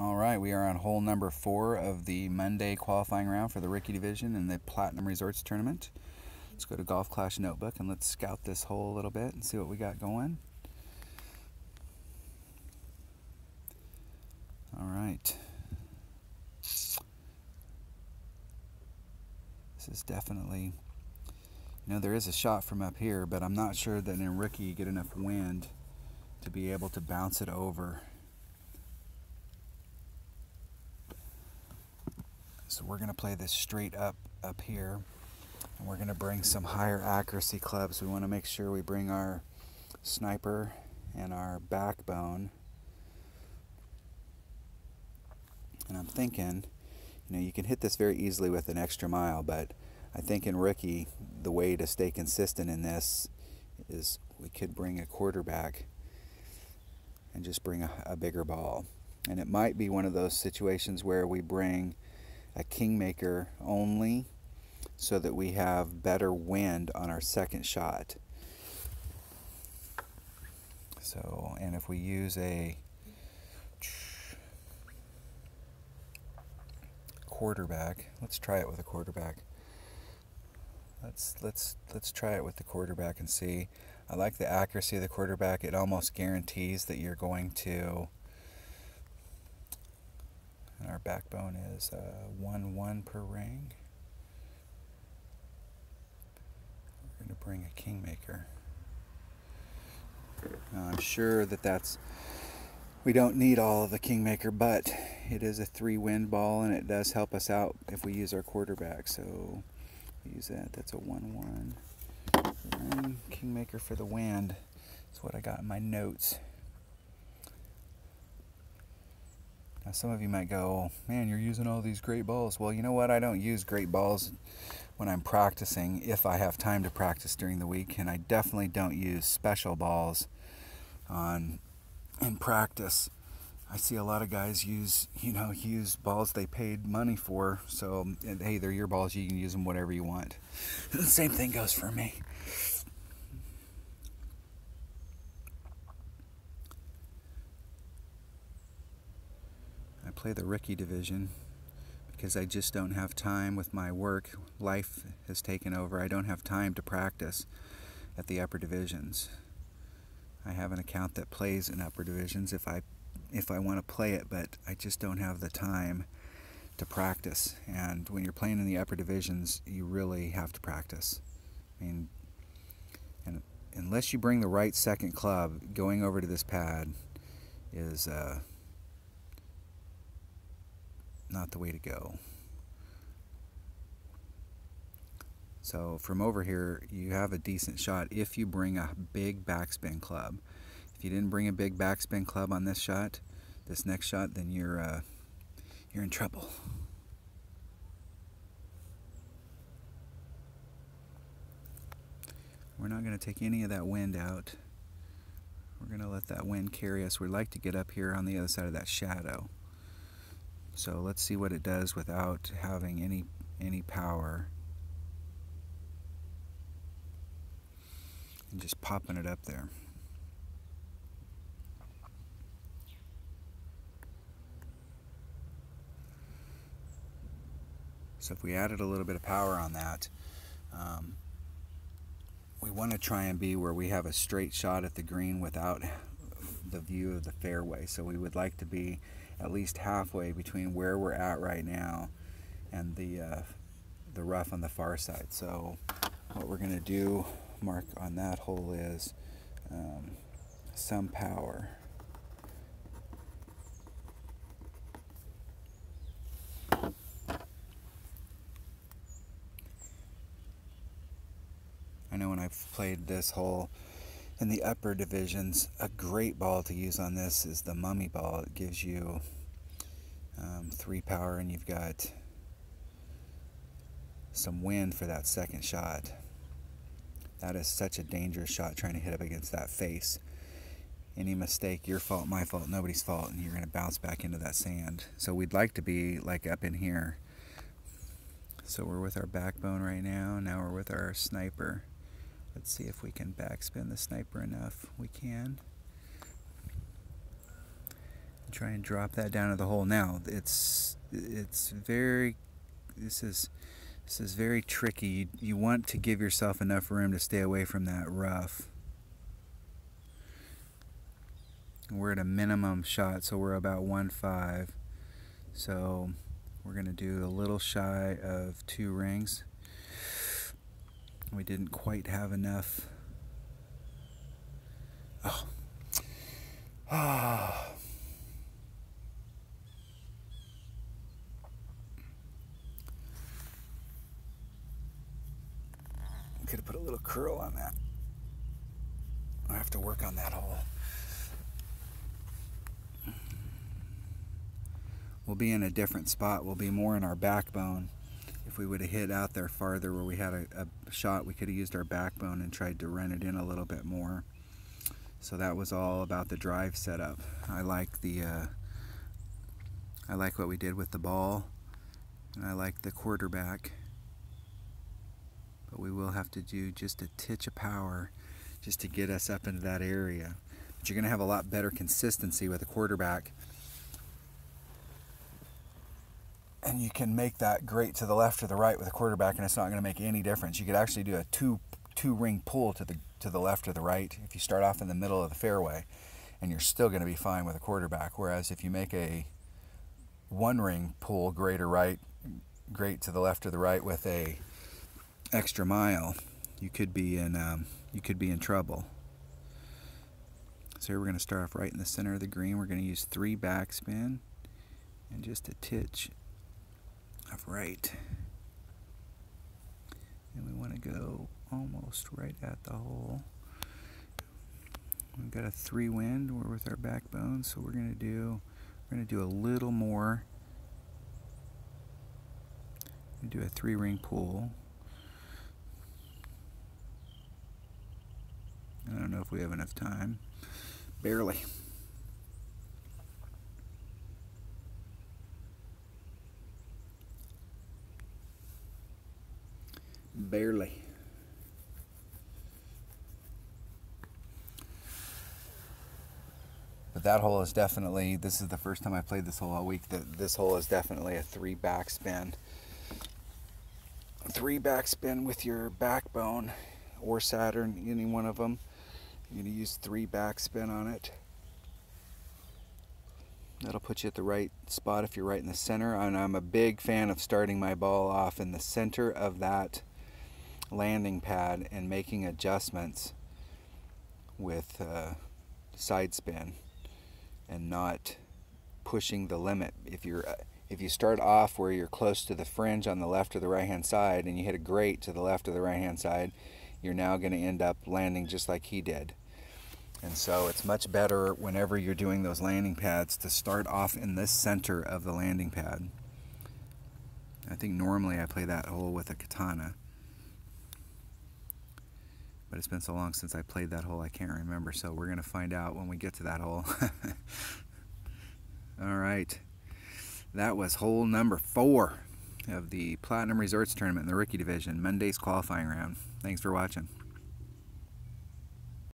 All right, we are on hole number four of the Monday qualifying round for the Rookie Division in the Platinum Resorts Tournament. Let's go to Golf Clash Notebook and let's scout this hole a little bit and see what we got going. All right. This is definitely, you know, there is a shot from up here, but I'm not sure that in Rookie you get enough wind to be able to bounce it over So we're going to play this straight up up here. And we're going to bring some higher accuracy clubs. We want to make sure we bring our sniper and our backbone. And I'm thinking, you know, you can hit this very easily with an extra mile, but I think in Rookie, the way to stay consistent in this is we could bring a quarterback and just bring a, a bigger ball. And it might be one of those situations where we bring a kingmaker only so that we have better wind on our second shot. So, and if we use a quarterback, let's try it with a quarterback. Let's let's let's try it with the quarterback and see. I like the accuracy of the quarterback. It almost guarantees that you're going to our backbone is uh, 1 1 per ring. We're going to bring a kingmaker. Now, I'm sure that that's. We don't need all of the kingmaker, but it is a three wind ball and it does help us out if we use our quarterback. So use that. That's a 1 1. Kingmaker for the wind. That's what I got in my notes. Now, some of you might go, oh, man, you're using all these great balls. Well, you know what? I don't use great balls when I'm practicing if I have time to practice during the week, and I definitely don't use special balls on in practice. I see a lot of guys use, you know, use balls they paid money for. So, hey, they're your balls. You can use them whatever you want. The same thing goes for me. Play the rookie division because I just don't have time with my work. Life has taken over. I don't have time to practice at the upper divisions. I have an account that plays in upper divisions if I if I want to play it, but I just don't have the time to practice. And when you're playing in the upper divisions, you really have to practice. I mean, and unless you bring the right second club, going over to this pad is uh, not the way to go. So from over here, you have a decent shot if you bring a big backspin club. If you didn't bring a big backspin club on this shot, this next shot, then you're uh, you're in trouble. We're not going to take any of that wind out. We're going to let that wind carry us. We'd like to get up here on the other side of that shadow. So let's see what it does without having any any power. And just popping it up there. So if we added a little bit of power on that, um, we want to try and be where we have a straight shot at the green without the view of the fairway. So we would like to be at least halfway between where we're at right now and the uh, the rough on the far side. So what we're going to do, mark on that hole is um, some power. I know when I've played this hole in the upper divisions, a great ball to use on this is the mummy ball. It gives you um, three power and you've got some wind for that second shot. That is such a dangerous shot trying to hit up against that face. Any mistake, your fault, my fault, nobody's fault, and you're going to bounce back into that sand. So we'd like to be like up in here. So we're with our backbone right now. Now we're with our sniper. Let's see if we can backspin the sniper enough. We can. Try and drop that down to the hole. Now, it's it's very this is this is very tricky. You, you want to give yourself enough room to stay away from that rough. We're at a minimum shot, so we're about 1.5. So we're going to do a little shy of two rings. We didn't quite have enough. Oh. Ah. Could have put a little curl on that. I have to work on that hole. We'll be in a different spot. We'll be more in our backbone. We would have hit out there farther where we had a, a shot, we could have used our backbone and tried to run it in a little bit more. So that was all about the drive setup. I like the uh, I like what we did with the ball, and I like the quarterback but we will have to do just a titch of power just to get us up into that area. But you're going to have a lot better consistency with a quarterback. And you can make that great to the left or the right with a quarterback and it's not going to make any difference. You could actually do a two two ring pull to the to the left or the right if you start off in the middle of the fairway and you're still going to be fine with a quarterback. Whereas if you make a one ring pull great or right, great to the left or the right with a extra mile, you could be in um, you could be in trouble. So here we're going to start off right in the center of the green. We're going to use three backspin and just a titch of right. And we want to go almost right at the hole. We've got a three wind. We're with our backbone, so we're going to do we're going to do a little more. We do a three ring pull. I don't know if we have enough time. Barely. Barely. But that hole is definitely, this is the first time I played this hole all week, that this hole is definitely a three backspin. Three backspin with your backbone or Saturn, any one of them. You're to use three backspin on it. That'll put you at the right spot if you're right in the center. And I'm a big fan of starting my ball off in the center of that landing pad and making adjustments with uh, side spin and not pushing the limit. If you're uh, if you start off where you're close to the fringe on the left or the right hand side and you hit a great to the left or the right hand side, you're now going to end up landing just like he did. And so it's much better whenever you're doing those landing pads to start off in this center of the landing pad. I think normally I play that hole with a katana. But it's been so long since I played that hole I can't remember, so we're going to find out when we get to that hole. All right. That was hole number four of the Platinum Resorts Tournament in the Rookie Division, Monday's qualifying round. Thanks for watching.